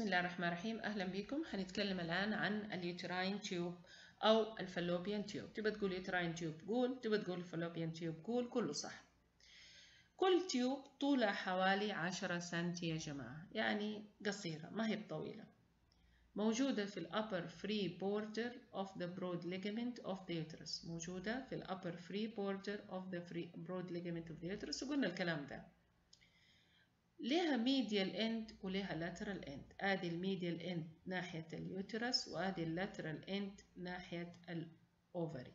بسم الله الرحمن الرحيم. أهلا بكم. هنتكلم الآن عن ال uterine tube أو ال fallopian tube. تبى تقول uterine tube؟ قول. تبى تقول fallopian tube؟ قول. كله صح. كل tube طولها حوالي عشرة سنتي يا جماعة. يعني قصيرة ما هي طويلة موجودة في ال upper free border of the broad ligament of the uterus. موجودة في ال upper free border the free broad ligament of the uterus. وقلنا الكلام ده. لها medial end ولها lateral end. ادي ال medial end ناحية ال uterus وادي ال lateral end ناحية ال ovary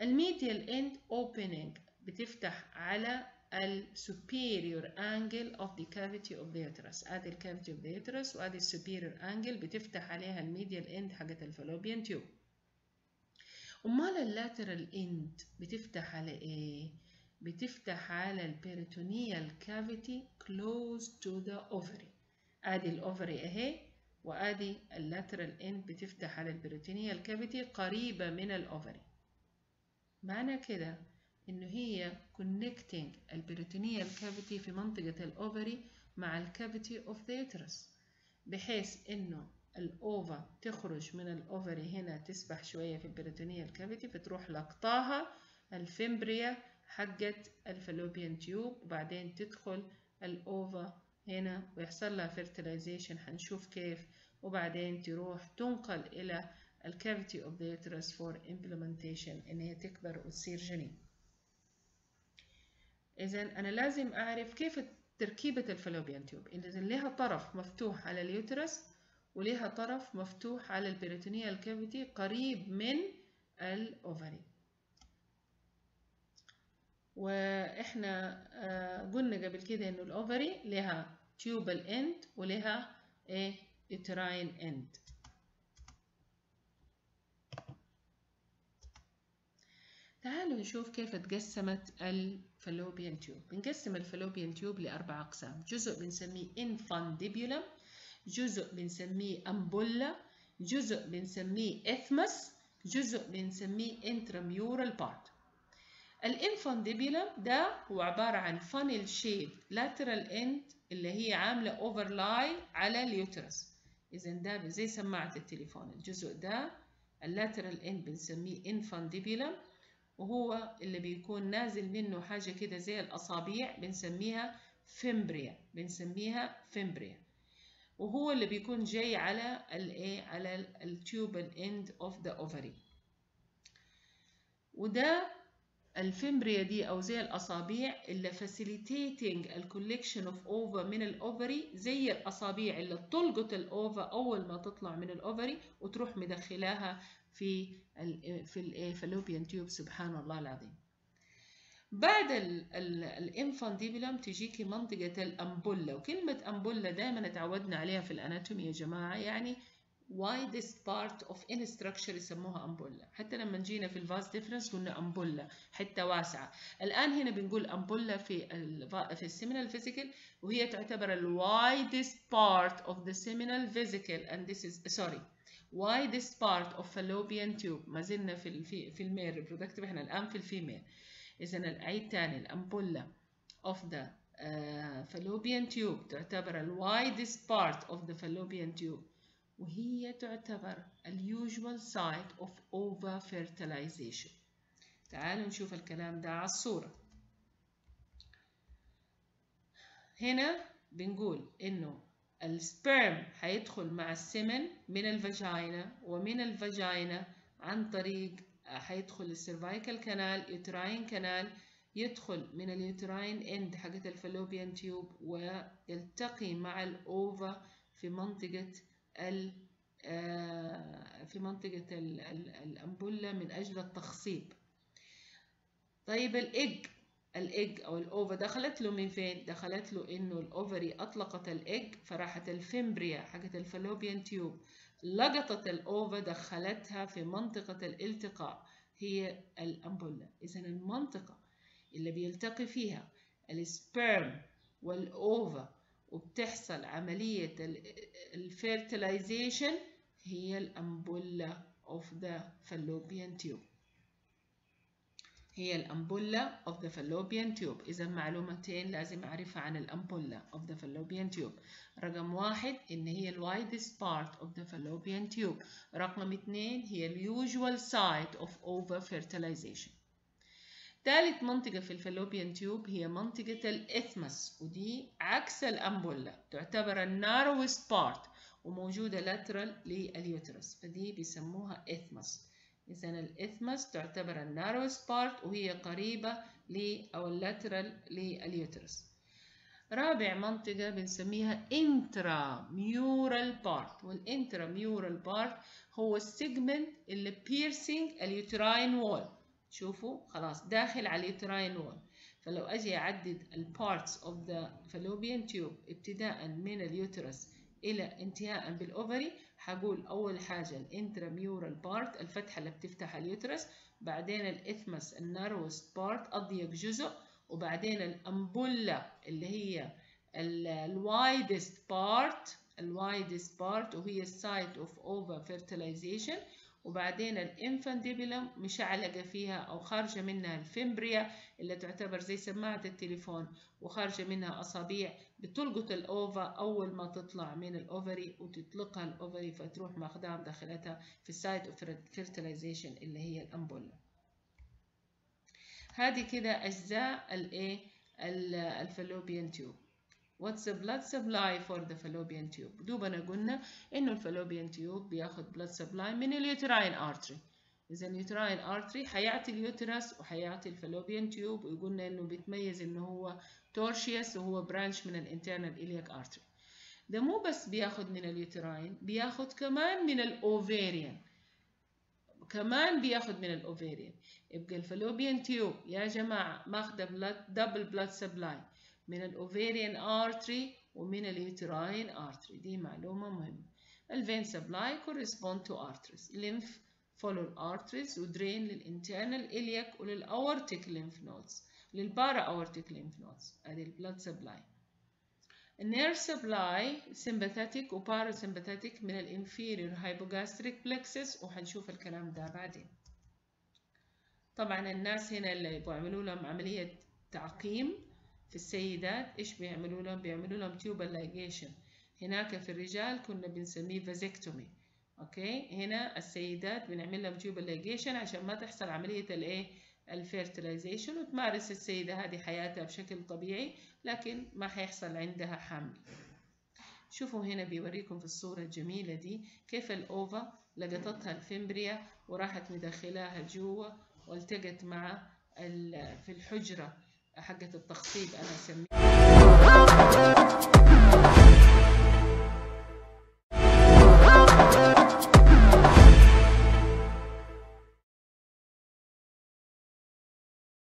ال medial end opening بتفتح على ال superior angle of the cavity of the uterus. ادي ال cavity of the uterus وادي ال superior angle بتفتح عليها ال medial end حقت ال fallopian tube أمال ال lateral end بتفتح على إيه؟ بتفتح على ال peritoneal cavity close to the ovary. آدي ال ovary أهي وآدي ال lateral end بتفتح على ال peritoneal cavity قريبة من ال ovary معنى كده إنه هي connecting ال peritoneal cavity في منطقة ال ovary مع ال cavity of the uterus بحيث إنه ال ova تخرج من ال ovary هنا تسبح شوية في ال peritoneal cavity فتروح لقطاها ال fimbria حقت ال fallopian tube وبعدين تدخل ال ova هنا ويحصل لها fertilization هنشوف كيف. وبعدين تروح تنقل إلى ال cavity of the uterus for implantation إن هي تكبر وتصير جنين. إذا أنا لازم أعرف كيف تركيبة ال fallopian tube. إذا لها طرف مفتوح على ال uterus ولها طرف مفتوح على ال peritoneal cavity قريب من ال ovary وإحنا قلنا قبل كده إنه ال ovary لها tubal end ولها إيه uterine end تعالوا نشوف كيف اتقسمت ال fallopian tube بنقسم ال fallopian tube لأربع أقسام. جزء بنسميه infundibulum جزء بنسميه ampulla جزء بنسميه isthmus جزء بنسميه intramural part ال infundibulum ده هو عبارة عن funnel shaped lateral end اللي هي عاملة overlie على ال uterus. إذا ده زي سماعة التليفون. الجزء ده ال lateral end بنسميه infundibulum وهو اللي بيكون نازل منه حاجة كده زي الأصابيع بنسميها fimbria بنسميها fimbria. وهو اللي بيكون جاي على الايه على ال tubal end of the ovary. وده ال fimbria دي أو زي الأصابيع اللي facilitating ال collection of ova من ال ovary زي الأصابيع اللي تلقط ال ova أول ما تطلع من ال ovary وتروح مدخلاها في ال في ال fallopian tube سبحان الله العظيم. بعد ال infundibulum تجيكي منطقة ال ampulla وكلمة ampulla دائما اتعودنا عليها في ال anatomy يا جماعة يعني widest part of any structure يسموها ampulla. حتى لما جينا في ال vas deferens قلنا ampulla حتة واسعة. الآن هنا بنقول ampulla في في ال seminal vesicle وهي تعتبر ال widest part of the seminal vesicle and this is sorry widest part of fallopian tube. ما زلنا في في, في ال male reproductive إحنا الآن في ال female إذا أعيد تاني ال ampulla of the uh, fallopian tube تعتبر ال widest part of the fallopian tube. وهي تعتبر ال usual site of ova fertilization تعالوا نشوف الكلام ده على الصورة. هنا بنقول إنه ال sperm هيدخل مع ال semen من ال vagina ومن ال vagina عن طريق هيدخل ال cervical canal uterine canal يدخل من ال uterine end حقت ال fallopian tube ويلتقي مع ال ova في منطقة في منطقة ال ampulla من أجل التخصيب طيب ال egg ال egg أو ال ova دخلت له من فين؟ دخلت له إنه ال ovary أطلقت ال egg فراحت ال fimbria حقت الفالوبيان تيوب لقطت الأوفا دخلتها في منطقة الالتقاء هي ال ampulla إذا المنطقة اللي بيلتقي فيها السبرم والأوفا وبتحصل عملية الفيرتلايزيشن هي الأمبولا of the fallopian tube هي الأمبولا of the fallopian tube إذا معلومتين لازم أعرفها عن الأمبولا of the fallopian tube رقم واحد إن هي ال widest part of the fallopian tube رقم اثنين هي ال usual site of over fertilization ثالث منطقة في ال fallopian tube هي منطقة ال isthmus ودي عكس ال ampulla تعتبر ال narrowest part وموجودة lateral لل uterus فدي بيسموها isthmus. إذا ال isthmus تعتبر ال narrowest part وهي قريبة ل أو ال lateral لل uterus. رابع منطقة بنسميها intramural part وال intramural part هو ال segment اللي piercing ال uterine wall شوفوا خلاص داخل على ال uterine فلو أجي أعدد ال parts of the fallopian تيوب ابتداء من ال uterus إلى انتهاء بال ovary هقول أول حاجة ال intramural part الفتحة اللي بتفتح ال uterus بعدين ال isthmus ال narrowest part أضيق جزء وبعدين ال ampulla اللي هي ال widest part ال widest part وهي ال site of ova fertilization وبعدين ال infundibulum مشعلقه فيها أو خارجة منها ال fimbria اللي تعتبر زي سماعة التليفون وخارجة منها أصابيع بتلقط ال ova أول ما تطلع من ال ovary وتطلقها ال ovary فتروح ماخداها بداخلتها في ال site of fertilization اللي هي ال ampulla هذه كده أجزاء الايه ال fallopian tube. What's the blood supply for the fallopian tube؟ دوبنا قلنا إنه ال fallopian tube بياخد blood supply من ال uterine artery. إذا ال uterine artery حيعطي ال uterus وحيعطي ال fallopian tube وقلنا إنه بيتميز إنه هو tortuous وهو branch من ال internal iliac artery. ده مو بس بياخد من ال uterine بياخد كمان من ال ovarian. كمان بياخد من ال ovarian. يبقى ال fallopian tube يا جماعة ماخدة blood double blood supply. من ال ovarian artery ومن ال uterine artery دي معلومة مهمة. ال vein supply correspond to arteries. lymph follow الارتريز ودرين للانترنال إلياك وللاورتيك lymph nodes. لل para-aortic lymph nodes. أدي ال blood supply ال nerve supply sympathetic و parasympathetic من ال inferior hypogastric plexus وهنشوف الكلام ده بعدين. طبعا الناس هنا اللي بيعملوا لهم عملية تعقيم في السيدات إيش بيعملوا لهم؟ بيعملوا لهم tubal ligation هناك في الرجال كنا بنسميه vasectomy okay؟ هنا السيدات بنعمل لهم tubal ligation عشان ما تحصل عملية الإيه؟ ال fertilization وتمارس السيدة هذه حياتها بشكل طبيعي لكن ما حيحصل عندها حمل. شوفوا هنا بيوريكم في الصورة الجميلة دي كيف ال ova لقطتها ال fimbria وراحت مدخلاها جوا والتقت مع في الحجرة. حقة التخطيب أنا أسميها.